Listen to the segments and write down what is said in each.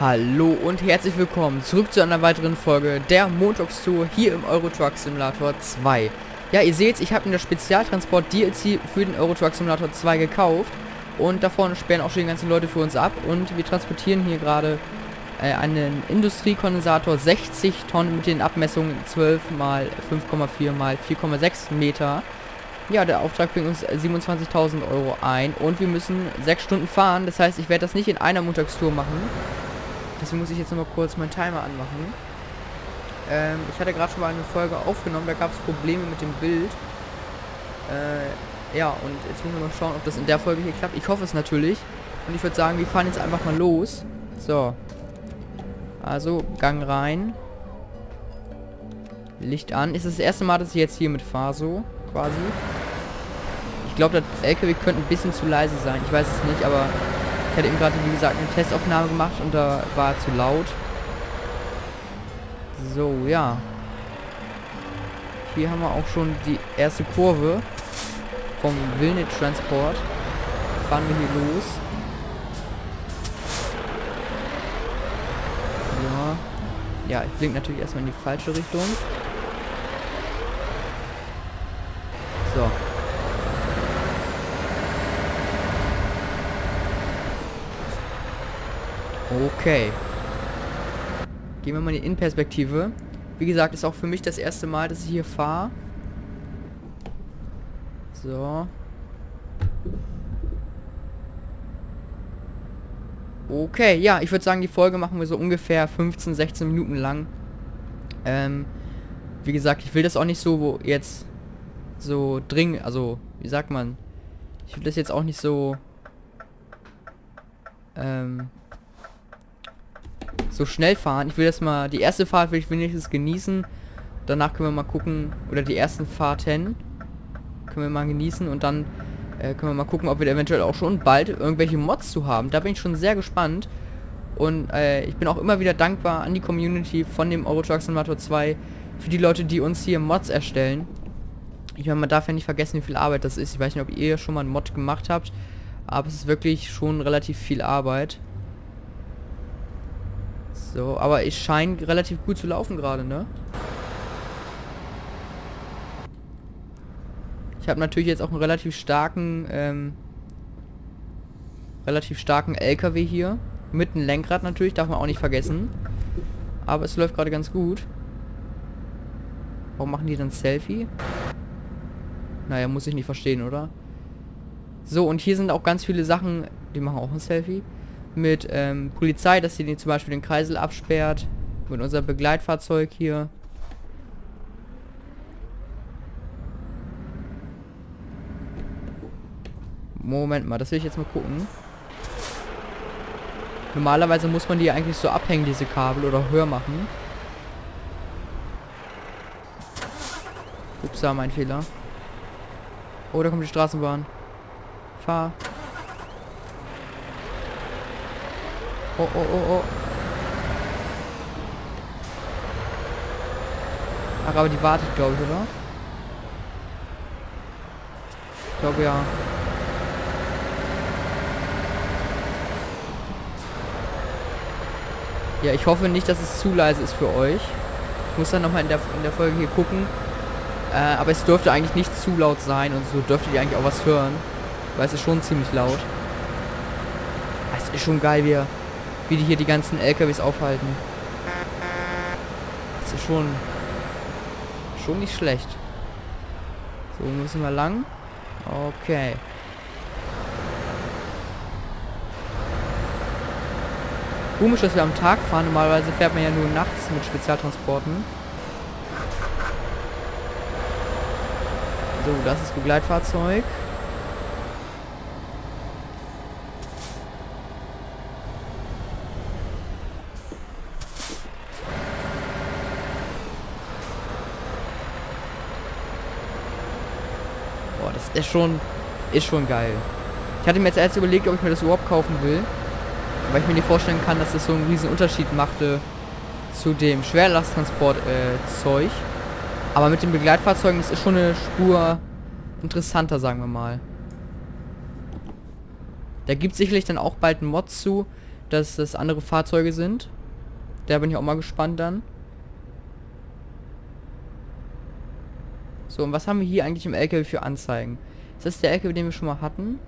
Hallo und herzlich willkommen zurück zu einer weiteren Folge der Montagstour hier im Euro Truck Simulator 2. Ja, ihr seht, ich habe in der Spezialtransport DLC für den Euro Truck Simulator 2 gekauft und da vorne sperren auch schon die ganzen Leute für uns ab und wir transportieren hier gerade äh, einen Industriekondensator 60 Tonnen mit den Abmessungen 12 mal 5,4 mal 4,6 Meter. Ja, der Auftrag bringt uns 27.000 Euro ein und wir müssen 6 Stunden fahren. Das heißt, ich werde das nicht in einer Montagstour machen. Deswegen muss ich jetzt noch mal kurz meinen Timer anmachen. Ähm, ich hatte gerade schon mal eine Folge aufgenommen, da gab es Probleme mit dem Bild. Äh, ja, und jetzt müssen wir mal schauen, ob das in der Folge hier klappt. Ich hoffe es natürlich. Und ich würde sagen, wir fahren jetzt einfach mal los. So. Also, Gang rein. Licht an. Ist das erste Mal, dass ich jetzt hier mit fahre, so quasi. Ich glaube, das LKW könnte ein bisschen zu leise sein. Ich weiß es nicht, aber ich hatte eben gerade, wie gesagt, eine Testaufnahme gemacht und da war zu laut. So, ja. Hier haben wir auch schon die erste Kurve vom Wilnet Transport. Fahren wir hier los. Ja. Ja, ich blink natürlich erstmal in die falsche Richtung. So. Okay. Gehen wir mal in die Innenperspektive. Wie gesagt, ist auch für mich das erste Mal, dass ich hier fahre. So. Okay, ja, ich würde sagen, die Folge machen wir so ungefähr 15, 16 Minuten lang. Ähm, wie gesagt, ich will das auch nicht so jetzt so dringend, also, wie sagt man? Ich will das jetzt auch nicht so ähm, so schnell fahren. Ich will das mal, die erste Fahrt will ich wenigstens genießen. Danach können wir mal gucken, oder die ersten Fahrten können wir mal genießen und dann äh, können wir mal gucken, ob wir eventuell auch schon bald irgendwelche Mods zu haben. Da bin ich schon sehr gespannt. Und äh, ich bin auch immer wieder dankbar an die Community von dem Euro Truck Simulator 2 für die Leute, die uns hier Mods erstellen. Ich meine, man darf ja nicht vergessen, wie viel Arbeit das ist. Ich weiß nicht, ob ihr schon mal einen Mod gemacht habt, aber es ist wirklich schon relativ viel Arbeit. So, aber es scheint relativ gut zu laufen gerade, ne? Ich habe natürlich jetzt auch einen relativ starken, ähm, relativ starken LKW hier. Mit einem Lenkrad natürlich, darf man auch nicht vergessen. Aber es läuft gerade ganz gut. Warum machen die dann Selfie? Naja, muss ich nicht verstehen, oder? So, und hier sind auch ganz viele Sachen, die machen auch ein Selfie. Mit ähm, Polizei, dass sie zum Beispiel den Kreisel absperrt. Mit unser Begleitfahrzeug hier. Moment mal, das will ich jetzt mal gucken. Normalerweise muss man die eigentlich so abhängen, diese Kabel, oder höher machen. Ups, da mein Fehler. Oh, da kommt die Straßenbahn. Fahr. Oh, oh, oh, oh. Ach, aber die wartet, glaube ich, oder? Ich glaube, ja. Ja, ich hoffe nicht, dass es zu leise ist für euch. Ich muss dann nochmal in der, in der Folge hier gucken. Äh, aber es dürfte eigentlich nicht zu laut sein und so dürftet ihr eigentlich auch was hören. Weil es ist schon ziemlich laut. Es ist schon geil, wie, wie die hier die ganzen LKWs aufhalten. Das ist schon... Schon nicht schlecht. So, müssen wir lang. Okay. Komisch, dass wir am Tag fahren. Normalerweise fährt man ja nur nachts mit Spezialtransporten. So, das ist Begleitfahrzeug. Das ist schon, ist schon geil. Ich hatte mir jetzt erst überlegt, ob ich mir das überhaupt kaufen will. Weil ich mir nicht vorstellen kann, dass das so einen riesen Unterschied machte zu dem Schwerlasttransport-Zeug. Äh, aber mit den Begleitfahrzeugen ist es schon eine Spur interessanter, sagen wir mal. Da gibt sicherlich dann auch bald einen Mod zu, dass das andere Fahrzeuge sind. Da bin ich auch mal gespannt dann. So, und was haben wir hier eigentlich im LKW für Anzeigen? Ist das der LKW, den wir schon mal hatten?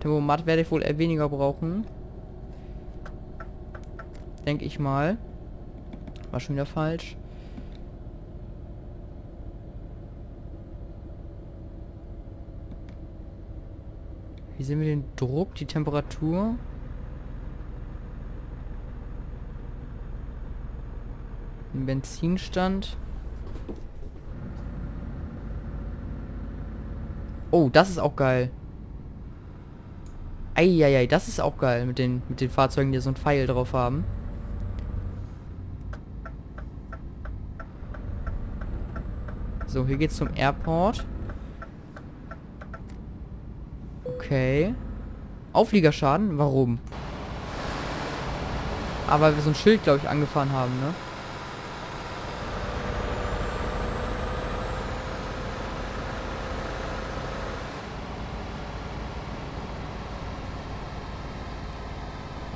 Tempomat werde ich wohl eher weniger brauchen. Denke ich mal. War schon wieder falsch. Wie sehen wir den Druck, die Temperatur? Den Benzinstand. Oh, das ist auch geil. Eieiei, das ist auch geil mit den, mit den Fahrzeugen, die so ein Pfeil drauf haben. So, hier geht's zum Airport. Okay. Aufliegerschaden? Warum? Aber wir so ein Schild, glaube ich, angefahren haben, ne?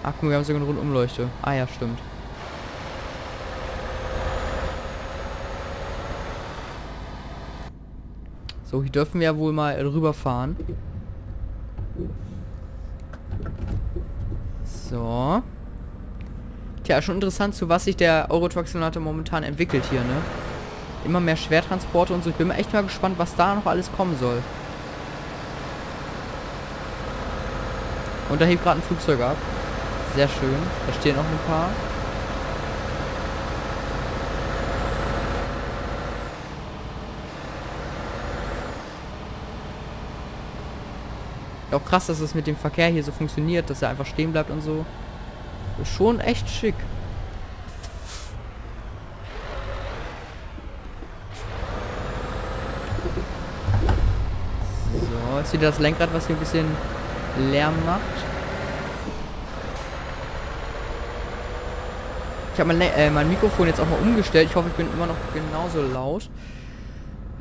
Ach guck wir haben sogar eine Rundumleuchte. Ah ja, stimmt. So, hier dürfen wir ja wohl mal rüberfahren. So. Tja, schon interessant, zu was sich der Eurotruck Simulator momentan entwickelt hier, ne? Immer mehr Schwertransporte und so. Ich bin echt mal gespannt, was da noch alles kommen soll. Und da hebt gerade ein Flugzeug ab. Sehr schön. Da stehen noch ein paar. Auch krass, dass es mit dem Verkehr hier so funktioniert, dass er einfach stehen bleibt und so. Ist schon echt schick. So, jetzt wieder das Lenkrad, was hier ein bisschen Lärm macht. Ich habe mein, äh, mein Mikrofon jetzt auch mal umgestellt. Ich hoffe, ich bin immer noch genauso laut.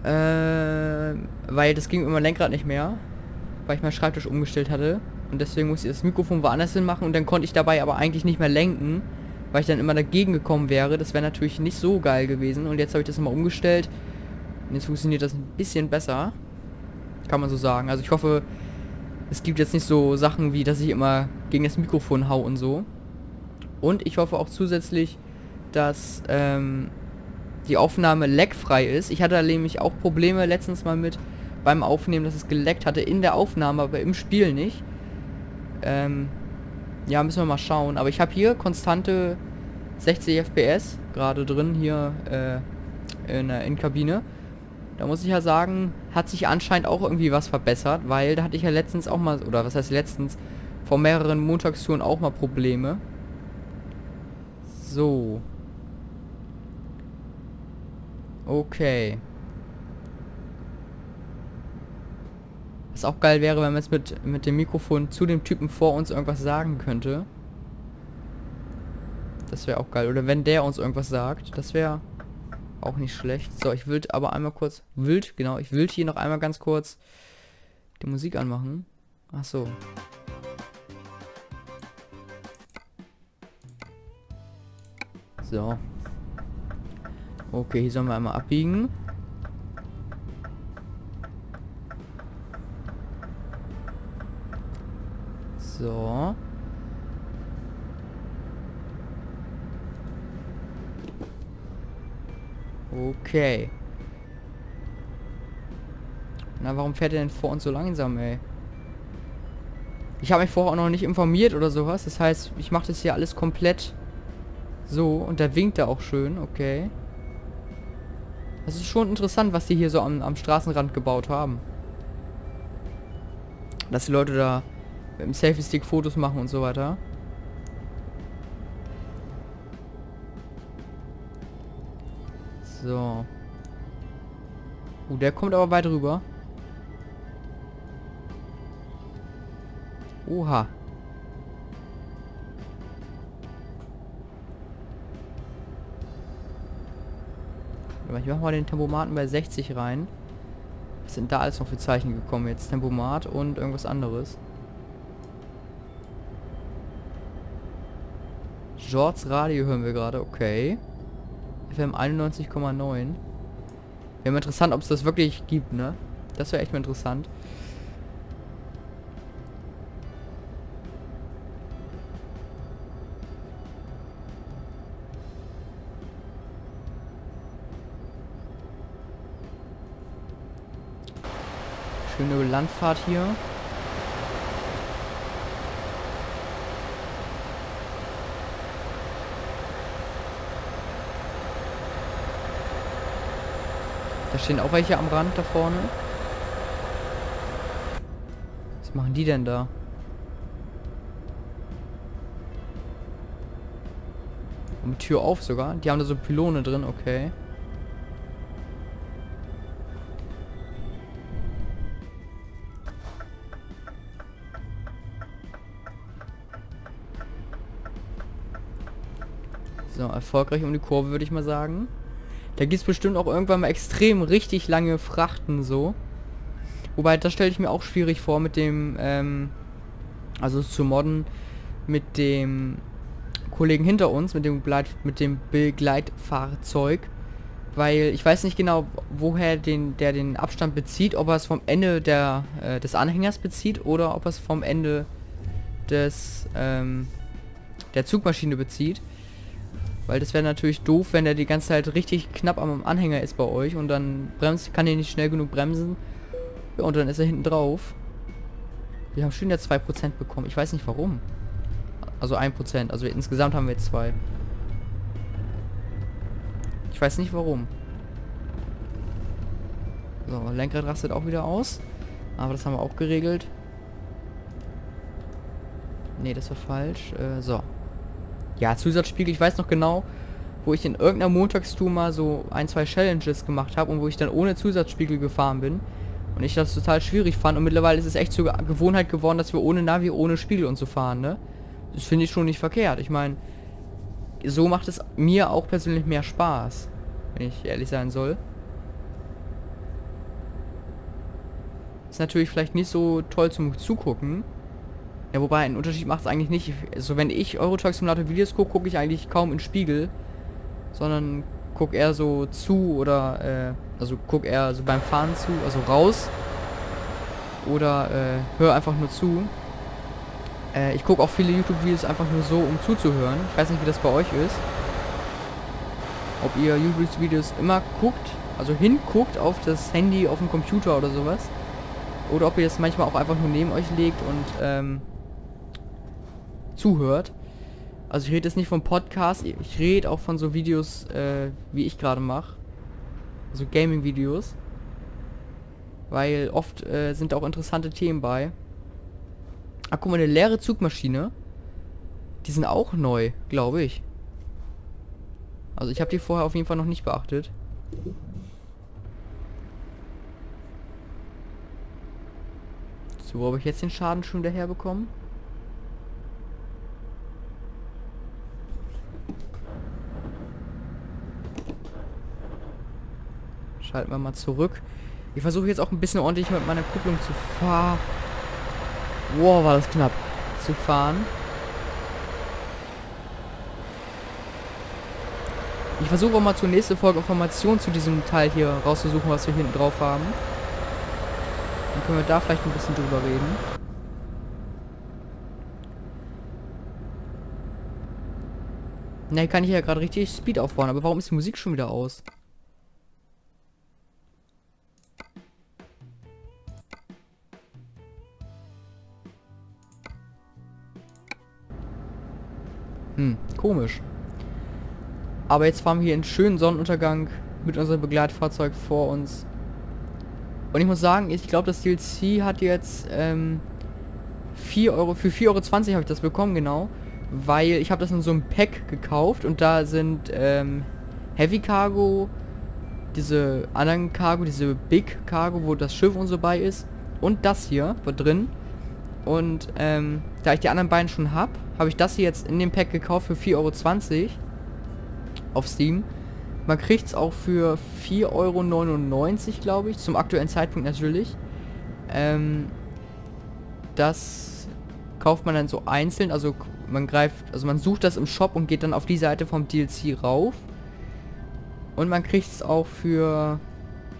Äh, weil das ging immer Lenkrad nicht mehr weil ich meinen Schreibtisch umgestellt hatte. Und deswegen musste ich das Mikrofon woanders hin machen und dann konnte ich dabei aber eigentlich nicht mehr lenken, weil ich dann immer dagegen gekommen wäre. Das wäre natürlich nicht so geil gewesen. Und jetzt habe ich das nochmal umgestellt. Und jetzt funktioniert das ein bisschen besser. Kann man so sagen. Also ich hoffe, es gibt jetzt nicht so Sachen wie, dass ich immer gegen das Mikrofon hau und so. Und ich hoffe auch zusätzlich, dass ähm, die Aufnahme lagfrei ist. Ich hatte nämlich auch Probleme letztens mal mit, beim Aufnehmen, dass es geleckt hatte in der Aufnahme, aber im Spiel nicht. Ähm, ja, müssen wir mal schauen. Aber ich habe hier konstante 60 FPS gerade drin, hier äh, in der Kabine. Da muss ich ja sagen, hat sich anscheinend auch irgendwie was verbessert, weil da hatte ich ja letztens auch mal, oder was heißt letztens, vor mehreren Montagstouren auch mal Probleme. So. Okay. Was auch geil wäre, wenn man jetzt mit, mit dem Mikrofon zu dem Typen vor uns irgendwas sagen könnte. Das wäre auch geil. Oder wenn der uns irgendwas sagt. Das wäre auch nicht schlecht. So, ich will aber einmal kurz... Wild, genau. Ich will hier noch einmal ganz kurz die Musik anmachen. Ach so. So. Okay, hier sollen wir einmal abbiegen. So. Okay. Na, warum fährt er denn vor uns so langsam, ey? Ich habe mich vorher auch noch nicht informiert oder sowas. Das heißt, ich mache das hier alles komplett so. Und der winkt da auch schön. Okay. Das ist schon interessant, was die hier so am, am Straßenrand gebaut haben. Dass die Leute da mit dem Selfie-Stick Fotos machen und so weiter. So. Uh, der kommt aber weit rüber. Oha. Ich mach mal den Tempomaten bei 60 rein. Was sind da alles noch für Zeichen gekommen jetzt? Tempomat und irgendwas anderes. Georges Radio hören wir gerade, okay. FM 91,9. Wäre mal interessant, ob es das wirklich gibt, ne? Das wäre echt mal interessant. Landfahrt hier. Da stehen auch welche am Rand da vorne. Was machen die denn da? Und Tür auf sogar. Die haben da so Pylone drin, okay. So, erfolgreich um die Kurve, würde ich mal sagen. Da gibt es bestimmt auch irgendwann mal extrem richtig lange Frachten so. Wobei, das stelle ich mir auch schwierig vor mit dem, ähm, also zu modden, mit dem Kollegen hinter uns, mit dem, Begleit, mit dem Begleitfahrzeug. Weil ich weiß nicht genau, woher den, der den Abstand bezieht, ob er es vom Ende der, äh, des Anhängers bezieht oder ob er es vom Ende des, ähm, der Zugmaschine bezieht. Weil das wäre natürlich doof, wenn der die ganze Zeit richtig knapp am Anhänger ist bei euch und dann bremst, kann er nicht schnell genug bremsen. Ja, und dann ist er hinten drauf. Wir haben schon ja 2% bekommen. Ich weiß nicht warum. Also 1%. Also insgesamt haben wir jetzt 2. Ich weiß nicht warum. So, Lenkrad rastet auch wieder aus. Aber das haben wir auch geregelt. Ne, das war falsch. Äh, so. Ja, Zusatzspiegel, ich weiß noch genau, wo ich in irgendeiner Montagstour mal so ein, zwei Challenges gemacht habe und wo ich dann ohne Zusatzspiegel gefahren bin. Und ich das total schwierig fand und mittlerweile ist es echt zur Gewohnheit geworden, dass wir ohne Navi, ohne Spiegel und so fahren, ne? Das finde ich schon nicht verkehrt. Ich meine, so macht es mir auch persönlich mehr Spaß, wenn ich ehrlich sein soll. Ist natürlich vielleicht nicht so toll zum Zugucken, ja, wobei ein Unterschied macht es eigentlich nicht. Also wenn ich Euro Truck Simulator Videos gucke, gucke ich eigentlich kaum in Spiegel, sondern gucke eher so zu oder äh, also gucke eher so beim Fahren zu, also raus oder äh, höre einfach nur zu. Äh, ich gucke auch viele YouTube-Videos einfach nur so, um zuzuhören. Ich weiß nicht, wie das bei euch ist. Ob ihr YouTube-Videos immer guckt, also hinguckt auf das Handy, auf dem Computer oder sowas. Oder ob ihr es manchmal auch einfach nur neben euch legt und ähm, zuhört. Also ich rede jetzt nicht vom Podcast, ich rede auch von so Videos, äh, wie ich gerade mache. Also Gaming-Videos. Weil oft äh, sind auch interessante Themen bei. Ah, guck mal, eine leere Zugmaschine. Die sind auch neu, glaube ich. Also ich habe die vorher auf jeden Fall noch nicht beachtet. So, habe ich jetzt den Schaden schon wieder herbekommen? Schalten wir mal zurück. Ich versuche jetzt auch ein bisschen ordentlich mit meiner Kupplung zu fahren. Wow, war das knapp. Zu fahren. Ich versuche auch mal zur nächsten Folge Informationen zu diesem Teil hier rauszusuchen, was wir hinten drauf haben. Dann können wir da vielleicht ein bisschen drüber reden. Ne, kann ich ja gerade richtig Speed aufbauen, aber warum ist die Musik schon wieder aus? Hm, komisch. Aber jetzt fahren wir hier einen schönen Sonnenuntergang mit unserem Begleitfahrzeug vor uns. Und ich muss sagen, ich glaube, das DLC hat jetzt ähm, 4 Euro, für 4,20 Euro habe ich das bekommen, genau. Weil ich habe das in so einem Pack gekauft und da sind ähm, Heavy Cargo, diese anderen Cargo, diese Big Cargo, wo das Schiff und so bei ist. Und das hier war drin. Und ähm, da ich die anderen beiden schon habe, habe ich das hier jetzt in dem Pack gekauft für 4,20 Euro auf Steam. Man kriegt es auch für 4,99 Euro, glaube ich. Zum aktuellen Zeitpunkt natürlich. Ähm, das kauft man dann so einzeln. Also man greift, also man sucht das im Shop und geht dann auf die Seite vom DLC rauf. Und man kriegt es auch für...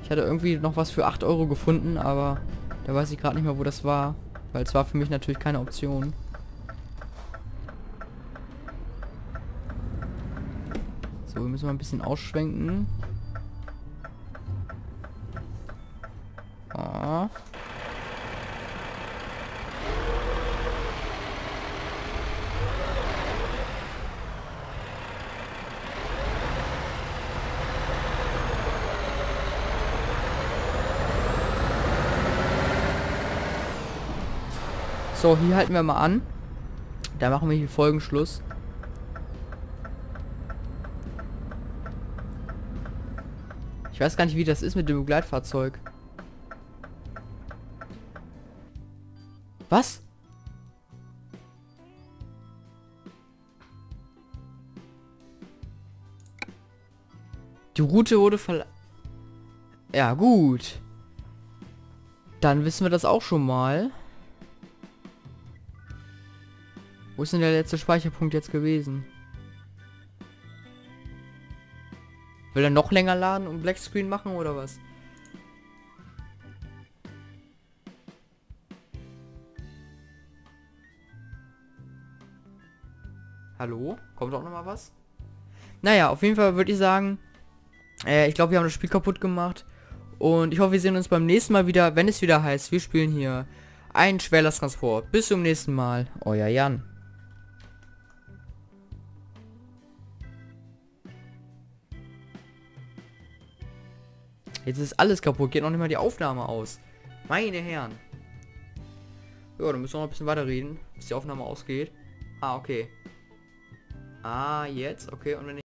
Ich hatte irgendwie noch was für 8 Euro gefunden, aber da weiß ich gerade nicht mehr, wo das war. Weil es war für mich natürlich keine Option. Wir müssen mal ein bisschen ausschwenken. Ah. So, hier halten wir mal an. Da machen wir hier Folgenschluss. Weiß gar nicht, wie das ist mit dem Begleitfahrzeug. Was? Die Route wurde verla... Ja, gut. Dann wissen wir das auch schon mal. Wo ist denn der letzte Speicherpunkt jetzt gewesen? Will er noch länger laden und Blackscreen machen oder was? Hallo? Kommt auch noch mal was? Naja, auf jeden Fall würde ich sagen, äh, ich glaube, wir haben das Spiel kaputt gemacht. Und ich hoffe, wir sehen uns beim nächsten Mal wieder, wenn es wieder heißt, wir spielen hier ein Schwerlasttransport. Bis zum nächsten Mal. Euer Jan. Jetzt ist alles kaputt. Geht noch nicht mal die Aufnahme aus. Meine Herren. Ja, dann müssen wir noch ein bisschen weiter reden, bis die Aufnahme ausgeht. Ah, okay. Ah, jetzt. Okay, und wenn ich...